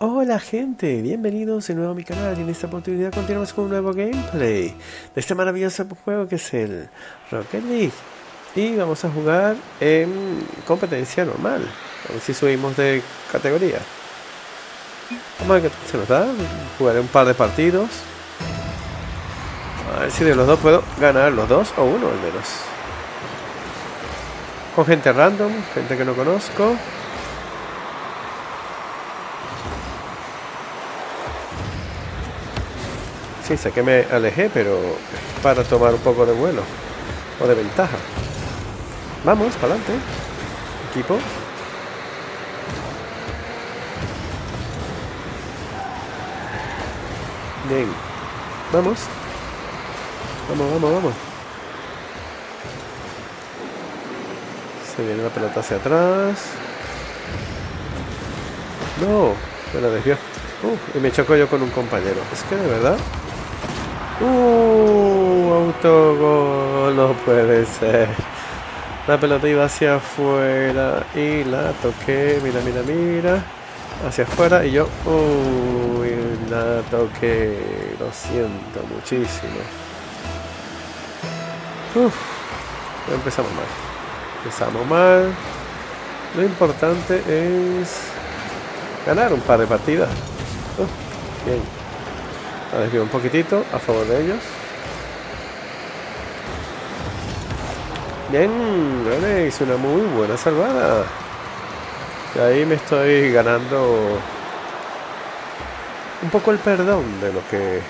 Hola gente, bienvenidos de nuevo a mi canal. Y en esta oportunidad continuamos con un nuevo gameplay de este maravilloso juego que es el Rocket League. Y vamos a jugar en competencia normal, a ver si subimos de categoría. Vamos a ver qué se nos da, jugaré un par de partidos. A ver si de los dos puedo ganar los dos o uno al menos. Con gente random, gente que no conozco Sí, sé que me alejé, pero para tomar un poco de vuelo o de ventaja. Vamos, para adelante. Equipo. Bien. Vamos. Vamos, vamos, vamos. Se viene la pelota hacia atrás. No, me la desvió. Uh, y me choco yo con un compañero. Es que de verdad Uh, autogol, no puede ser. La pelota iba hacia afuera y la toqué, mira, mira, mira. Hacia afuera y yo, uy, la toqué. Lo siento muchísimo. Uf, empezamos mal. Empezamos mal. Lo importante es ganar un par de partidas. bien. A desviar un poquitito a favor de ellos. Bien, hice una muy buena salvada. Y ahí me estoy ganando un poco el perdón de lo que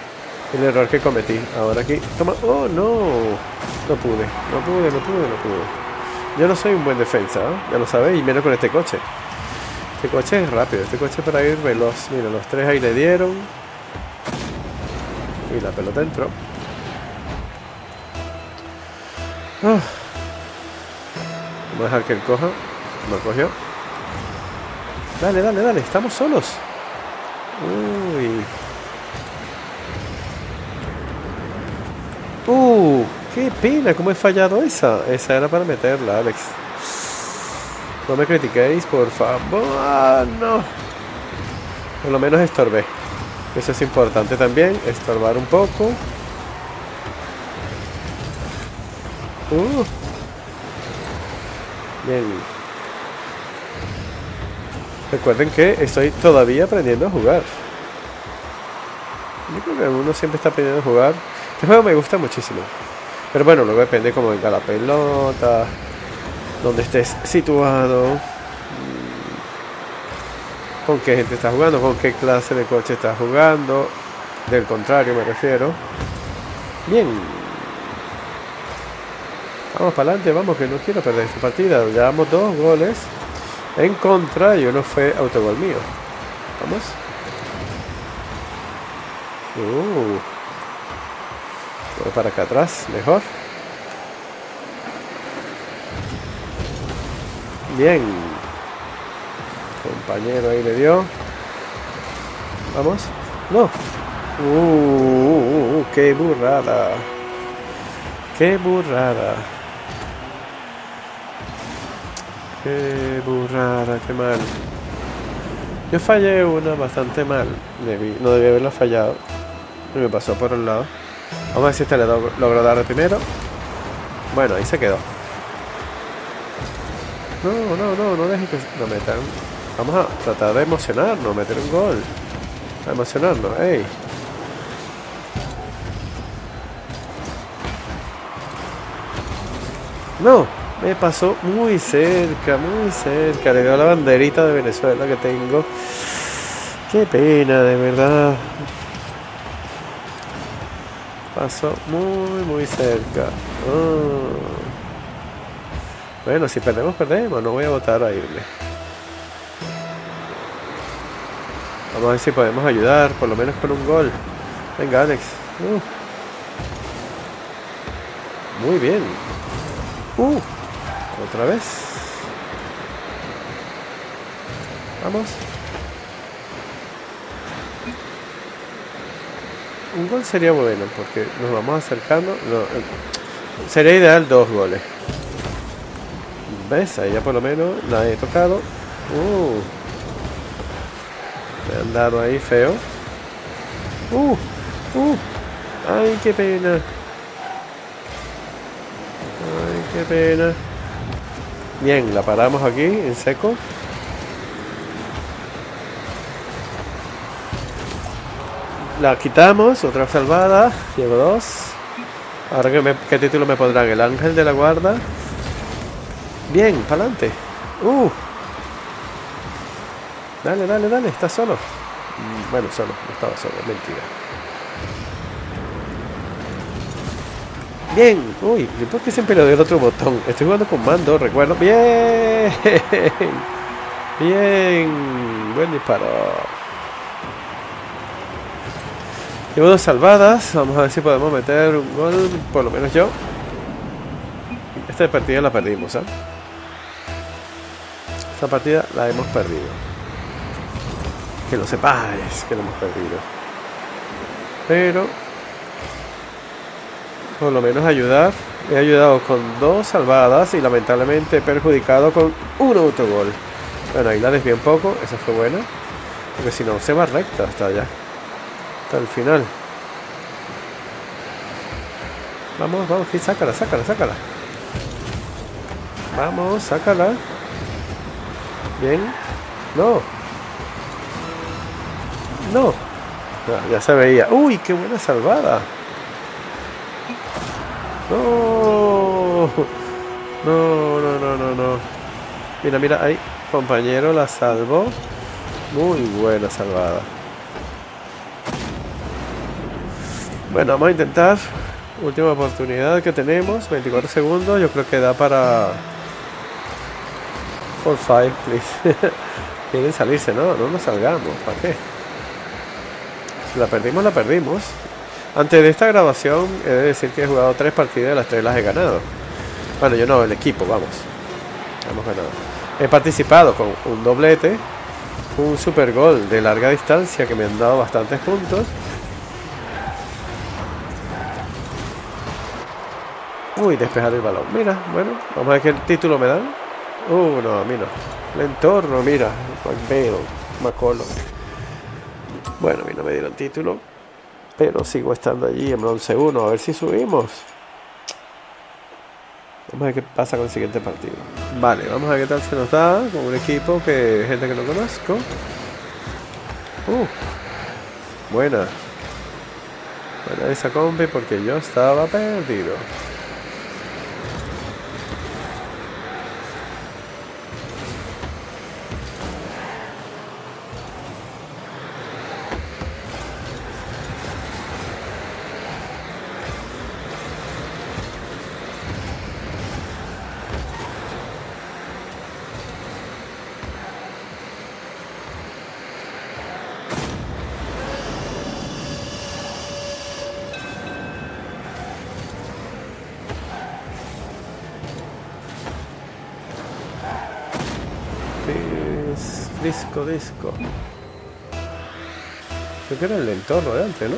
el error que cometí. Ahora aquí, toma. Oh, no. No pude, no pude, no pude, no pude. Yo no soy un buen defensa, ya lo sabéis, y menos con este coche. Este coche es rápido, este coche para ir veloz. Mira, los tres ahí le dieron. Y la pelota entró. Ah. Vamos a dejar que él coja. No cogió. Dale, dale, dale. Estamos solos. Uy. Uh, qué pena, cómo he fallado esa. Esa era para meterla, Alex. No me critiquéis, por favor. Ah, no. Por lo menos estorbé. Eso es importante también, estorbar un poco. Uh. Bien. Recuerden que estoy todavía aprendiendo a jugar. Yo creo que uno siempre está aprendiendo a jugar. Este juego me gusta muchísimo. Pero bueno, luego depende cómo venga la pelota, donde estés situado con qué gente está jugando, con qué clase de coche está jugando, del contrario me refiero. Bien. Vamos para adelante, vamos, que no quiero perder esta partida. Llevamos dos goles en contra y uno fue autogol mío. Vamos. Uh. Voy para acá atrás, mejor. Bien. Compañero ahí le dio. Vamos. No. Uh, uh, uh, qué burrada. Qué burrada. Qué burrada, qué mal. Yo fallé una bastante mal. no debí haberla fallado. Y me pasó por un lado. Vamos a ver si este le logro dar primero. Bueno, ahí se quedó. No, no, no, no dejes que lo metan. Vamos a tratar de emocionarnos, meter un gol. A emocionarnos, ey. No, me pasó muy cerca, muy cerca. Le dio la banderita de Venezuela que tengo. Qué pena, de verdad. Pasó muy, muy cerca. Ah. Bueno, si perdemos, perdemos. No voy a votar a irme. Vamos a ver si podemos ayudar, por lo menos con un gol. Venga, Alex. Uh. Muy bien. Uh. Otra vez. Vamos. Un gol sería bueno porque nos vamos acercando. Eh, sería ideal dos goles. ¿Ves? Ahí ya por lo menos la he tocado. Uh. Me han dado ahí feo. Uh, uh. Ay, qué pena. Ay, qué pena. Bien, la paramos aquí en seco. La quitamos, otra salvada. Llevo dos. Ahora, ¿qué, qué título me pondrán? El ángel de la guarda. Bien, para adelante. Uh. Dale, dale, dale, está solo. Mm, bueno, solo, no estaba solo, mentira. Bien, uy, ¿por qué siempre le doy el otro botón? Estoy jugando con mando, recuerdo. Bien, bien, buen disparo. Llevo dos salvadas, vamos a ver si podemos meter un gol, por lo menos yo. Esta partida la perdimos, ¿ah? Esta partida la hemos perdido. Que lo sepáis que lo hemos perdido. Pero por lo menos ayudar. He ayudado con dos salvadas y lamentablemente he perjudicado con un autogol. Bueno, ahí la desvié un poco, esa fue buena. Porque si no, se va recta hasta allá. Hasta el final. Vamos, vamos, sácala, sácala, sácala. Vamos, sácala. Bien. No. No. Ya, se veía. Uy, qué buena salvada. No. No, no, no, no, no. Mira, mira, ahí. Compañero la salvó. Muy buena salvada. Bueno, vamos a intentar. Última oportunidad que tenemos. 24 segundos. Yo creo que da para For five, please. Quieren salirse, ¿no? No nos salgamos. ¿Para qué? La perdimos, la perdimos. Antes de esta grabación, he de decir que he jugado tres partidas y las tres las he ganado. Bueno, yo no, el equipo, vamos. Hemos ganado. He participado con un doblete, un super gol de larga distancia que me han dado bastantes puntos. Uy, despejar el balón. Mira, bueno, vamos a ver qué título me dan. Uh, no, a mí no. El entorno, mira. Veo, Macolo. Bueno, a mí no me dieron título. Pero sigo estando allí en bronce 1. A ver si subimos. Vamos a ver qué pasa con el siguiente partido. Vale, vamos a ver qué tal se nos da con un equipo que gente que no conozco. Uh, buena. Buena esa combi porque yo estaba perdido. Disco, disco. Creo que era el entorno de antes, ¿no?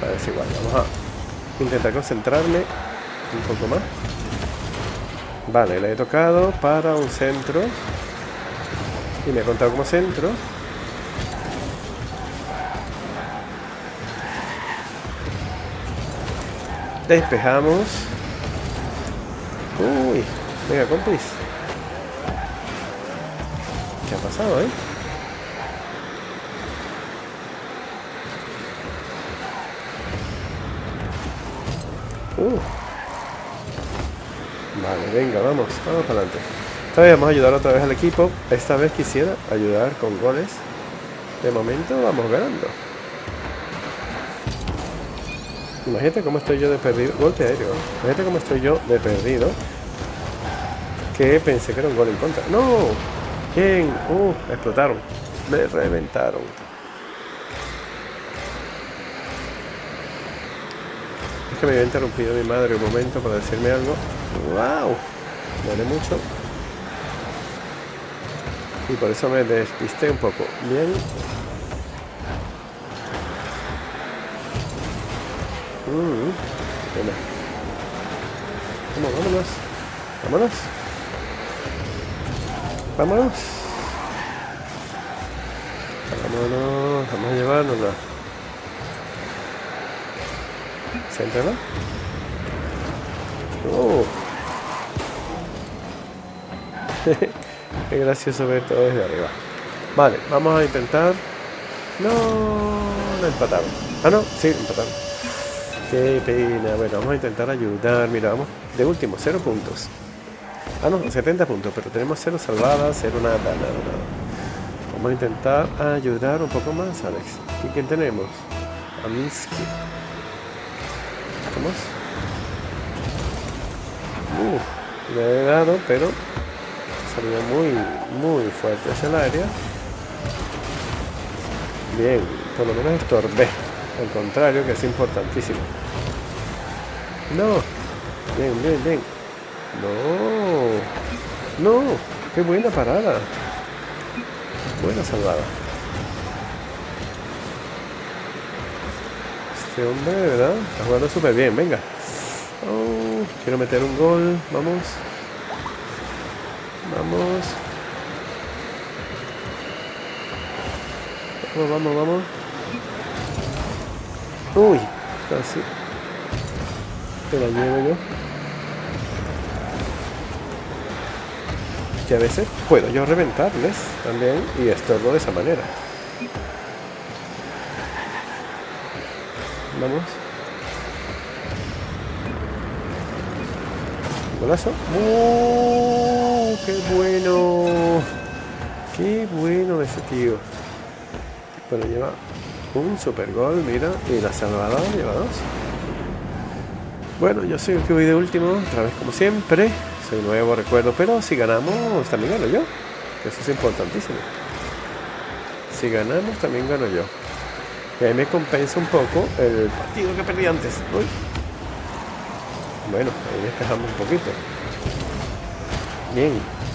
Parece igual. Vamos a intentar concentrarme un poco más. Vale, le he tocado para un centro. Y me ha contado como centro. Despejamos. Uy, venga, compis. ¿Qué ha pasado? Uh. Vale, venga, vamos, vamos para adelante. Esta vez vamos a ayudar otra vez al equipo. Esta vez quisiera ayudar con goles. De momento vamos ganando. Imagínate cómo estoy yo de perdido. Golpe aéreo. Imagínate cómo estoy yo de perdido. Que pensé que era un gol en contra. ¡No! ¿Quién? Uh, explotaron. Me reventaron. Es que me había interrumpido mi madre un momento para decirme algo. ¡Wow! Duele mucho. Y por eso me despisté un poco. Bien. Mm, Vamos, vámonos. Vámonos. Vámonos. Vámonos, vamos a llevárnosla. Céntrala. Oh. Qué gracioso ver todo desde arriba. Vale, vamos a intentar. No, no empataron. Ah, no, sí, empataron. Qué pena. Bueno, vamos a intentar ayudar. Mira, vamos de último, cero puntos. Ah, no, 70 puntos, pero tenemos cero salvadas, cero nada, nada, nada. Vamos a intentar ayudar un poco más, Alex. ¿Y quién tenemos? A Minsky. ¿Vamos? Uf, le he dado, pero salió muy, muy fuerte hacia el área. Bien, por lo menos estorbé. Al contrario, que es importantísimo. No. Bien, bien, bien. No. No. Qué buena parada. Buena salvada. Este hombre, de verdad, está jugando súper bien. Venga. Oh, quiero meter un gol. Vamos. Vamos. Vamos, vamos, vamos. Uy, casi. Te la llevo yo. A veces puedo yo reventarles también y estorbo de esa manera. Vamos. Golazo. ¡Uh! ¡Qué bueno! ¡Qué bueno ese tío! Bueno, lleva un super gol, mira, y la salvada lleva dos. Bueno, yo soy el que voy de último, otra vez como siempre. Soy nuevo, recuerdo, pero si ganamos, también gano yo. Eso es importantísimo. Si ganamos, también gano yo. Y ahí me compensa un poco el partido que perdí antes. Uy. Bueno, ahí despejamos un poquito. Bien.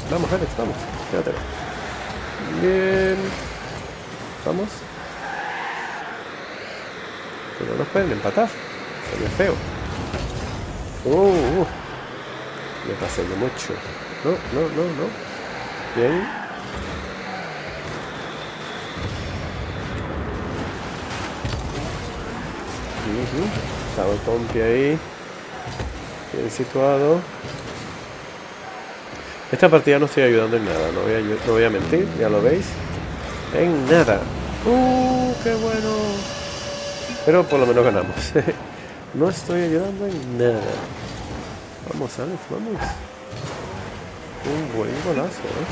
Vamos, Alex, vamos. Quédate. Bien. Vamos. Que no nos pueden empatar. Sería feo. Uh, uh. Me pasé de mucho. No, no, no, no. Bien. Uh Estaba el pompi ahí. Bien situado. Esta partida no estoy ayudando en nada, no voy a, no voy a mentir, ya lo veis. En nada. ¡Uh! ¡Qué bueno! Pero por lo menos ganamos. no estoy ayudando en nada. Vamos, Alex, vamos. Un buen golazo, ¿eh?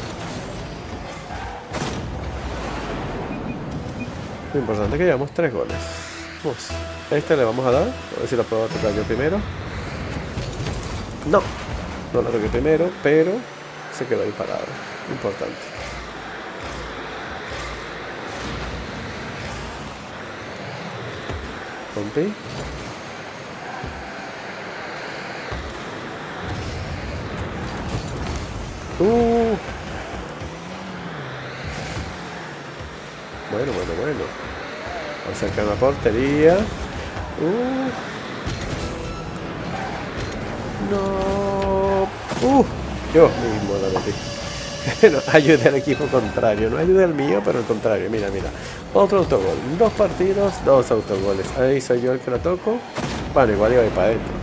Lo importante es que llevamos tres goles. Vamos. Este le vamos a dar. A ver si lo puedo tocar yo primero. No. No lo toqué primero, pero se quedó ahí parado. Importante. Pompi. Bueno, bueno, bueno. Vamos a sacar una portería. Uh. No. Uh. Yo mismo la metí. no, ayude al equipo contrario. No ayude al mío, pero al contrario. Mira, mira. Otro autogol. Dos partidos, dos autogoles. Ahí soy yo el que lo toco. Bueno, igual iba a ir para adentro.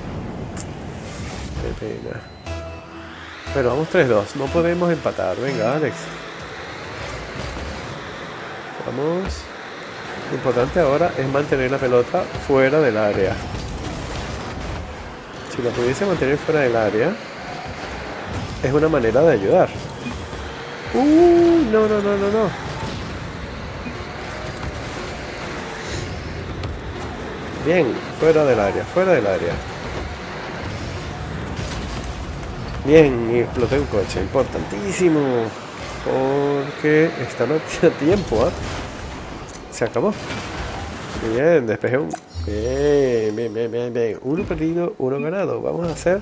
Qué pena. Pero vamos 3-2. No podemos empatar. Venga, Alex. Vamos. Lo importante ahora es mantener la pelota fuera del área. Si la pudiese mantener fuera del área, es una manera de ayudar. Uh, no, no, no, no, no. Bien, fuera del área, fuera del área. Bien, y exploté un coche, importantísimo. Porque esta no tiene tiempo, ¿ah? Se acabó. Bien, despejé un. Bien, bien, bien, bien, bien. Uno perdido, uno ganado. Vamos a hacer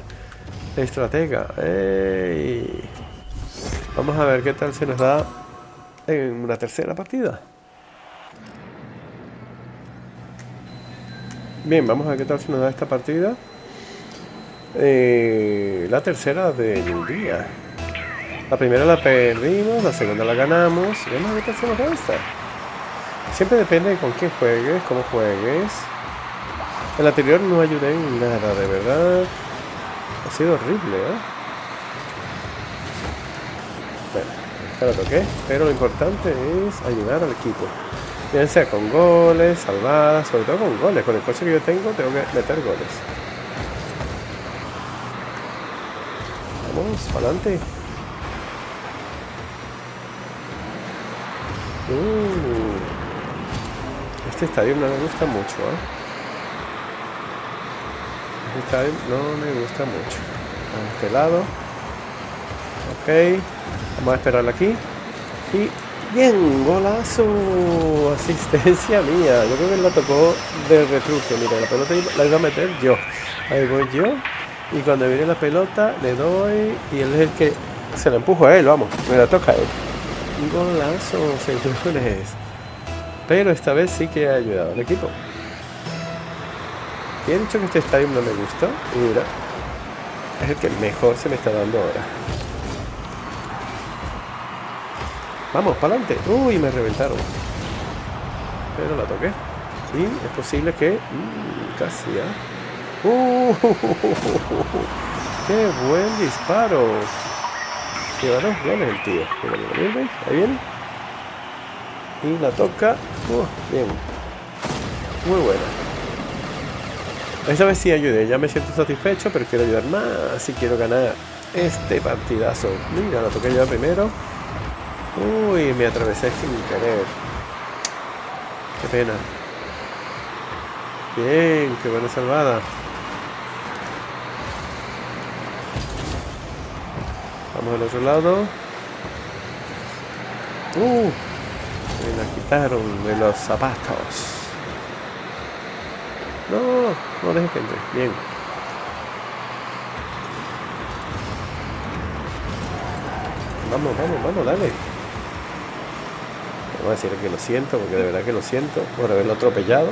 estratega. ¡Ey! Vamos a ver qué tal se nos da en una tercera partida. Bien, vamos a ver qué tal se nos da esta partida. Eh, la tercera del día. La primera la perdimos, la segunda la ganamos. Y vamos a ver nos. Siempre depende de con quién juegues, cómo juegues. El anterior no ayudé en nada, de verdad. Ha sido horrible, ¿eh? Bueno, esta lo toqué, pero lo importante es ayudar al equipo. Bien sea con goles, salvadas, sobre todo con goles. Con el coche que yo tengo tengo que meter goles. Vamos, para adelante. Uh, este estadio no me gusta mucho, ¿eh? Este estadio no me gusta mucho. A este lado. Ok. Vamos a esperarla aquí. Y bien, golazo. Asistencia mía. Yo creo que la tocó de retruque. Mira, la pelota la iba a meter yo. Ahí voy yo. Y cuando viene la pelota, le doy. Y él es el que se la empujo a él, vamos. Me la toca a él. Un golazo, señores. Pero esta vez sí que ha ayudado al equipo. Y he dicho que este estadio no me gusta. Y mira, es el que mejor se me está dando ahora. Vamos, para adelante. Uy, me reventaron. Pero la toqué. Y es posible que... Mmm, casi, ¿eh? ¡Uh! ¡Qué buen disparo! Lleva dos goles el tío. Mira, mira, Ahí viene. Y la toca. Uh, bien. Muy buena. Esta vez sí ayudé. Ya me siento satisfecho, pero quiero ayudar más si quiero ganar este partidazo. Mira, la toqué yo primero. Uy, me atravesé sin querer. Qué pena. Bien, qué buena salvada. Vamos al otro lado. Uh, me la quitaron de los zapatos. No, no dejes que entre. Bien. Vamos, vamos, vamos, dale. Vamos a decir que lo siento, porque de verdad que lo siento por haberlo atropellado.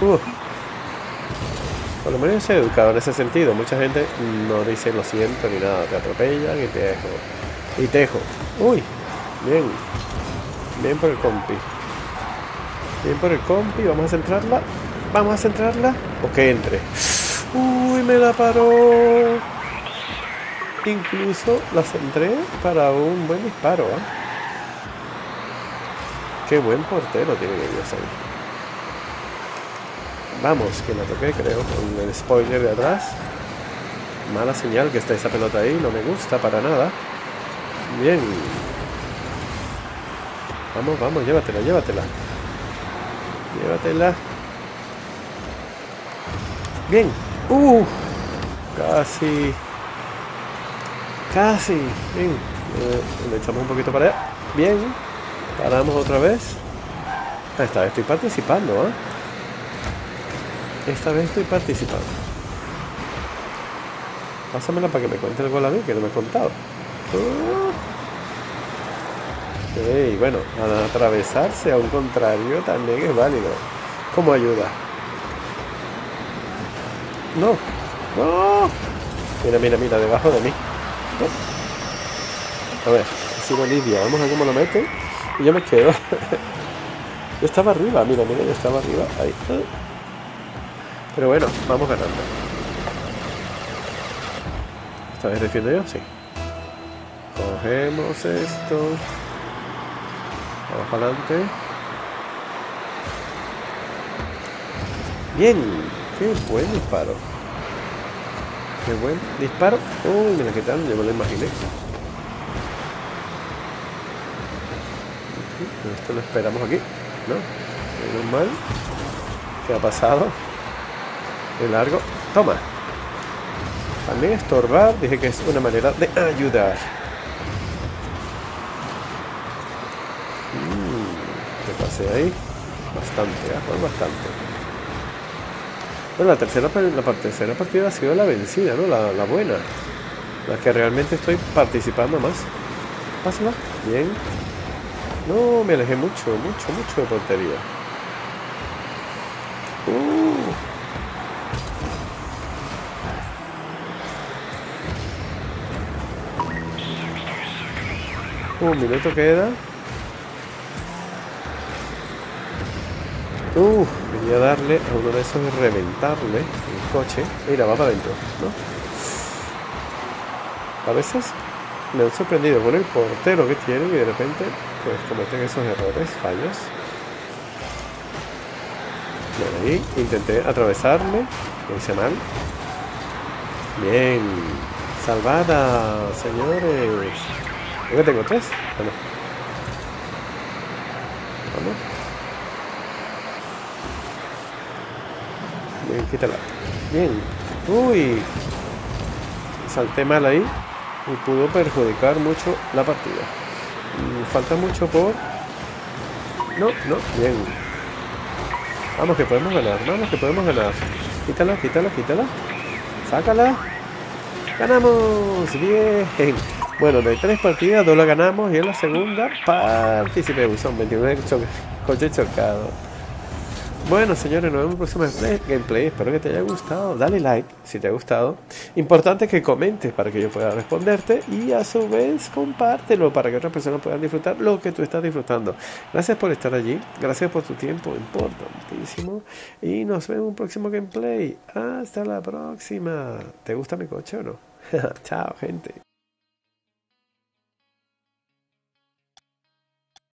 Uh. Por lo menos soy educado en ese sentido. Mucha gente no dice lo siento ni nada. Te atropellan y te dejo. Y te dejo. Uy, bien. Bien por el compi. Bien por el compi. Vamos a centrarla. Vamos a centrarla. O que entre. Uy, me la paró. Incluso la centré para un buen disparo. ¿eh? Qué buen portero tiene Dios ahí. Vamos, que la toqué, creo, con el spoiler de atrás. Mala señal que está esa pelota ahí, no me gusta para nada. Bien. Vamos, vamos, llévatela, llévatela. Llévatela. Bien. Uh, casi. Casi. Bien. Eh, le echamos un poquito para allá. Bien. Paramos otra vez. Esta vez estoy participando, ¿eh? Esta vez estoy participando. Pásamela para que me cuente el gol a mí, que no me he contado. Uh. Y bueno, al atravesarse a un contrario también es válido. ¿Cómo ayuda? No, no. Mira, mira, mira, debajo de mí. A ver, así Bolivia, vamos a ver cómo lo mete. Y yo me quedo. yo estaba arriba, mira, mira, yo estaba arriba. Ahí. Pero bueno, vamos ganando. ¿Esta vez defiendo yo? Sí. Cogemos esto. Vamos para adelante. Bien. Qué buen disparo. Qué buen disparo. Uy, mira qué tal, yo me lo imaginé. Esto lo esperamos aquí, ¿no? Menos mal. ¿Qué ha pasado? De largo. Toma. También estorbar, dije que es una manera de ayudar. Mm, ¿Qué pasé ahí? Bastante, ¿eh? bastante. Bueno, la tercera, la tercera partida ha sido la vencida, ¿no? La, la buena. La que realmente estoy participando más. Pásala. Bien. No, me alejé mucho, mucho, mucho de portería. Un minuto queda. Uh, quería darle a uno de esos y reventarle el coche. Mira, va para adentro. A veces me han sorprendido con el portero que tienen y de repente pues cometen esos errores, fallos. Bueno, ahí intenté atravesarme, lo hice mal. Bien, salvada, señores. ¿Yo que tengo tres? Bueno. Vamos. Bien, quítala. Bien. Uy. Salté mal ahí y pudo perjudicar mucho la partida. Mm, falta mucho por... No, no, bien. Vamos que podemos ganar, vamos que podemos ganar. Quítala, quítala, quítala. Sácala. ¡Ganamos! ¡Bien! Bueno, de tres partidas, dos la ganamos y en la segunda participé. Son 29 coches chocados. Bueno, señores, nos vemos en el próximo gameplay. Espero que te haya gustado. Dale like si te ha gustado. Importante que comentes para que yo pueda responderte y a su vez compártelo para que otras personas puedan disfrutar lo que tú estás disfrutando. Gracias por estar allí. Gracias por tu tiempo. Importantísimo. Y nos vemos en un próximo gameplay. Hasta la próxima. ¿Te gusta mi coche o no? Chao, gente.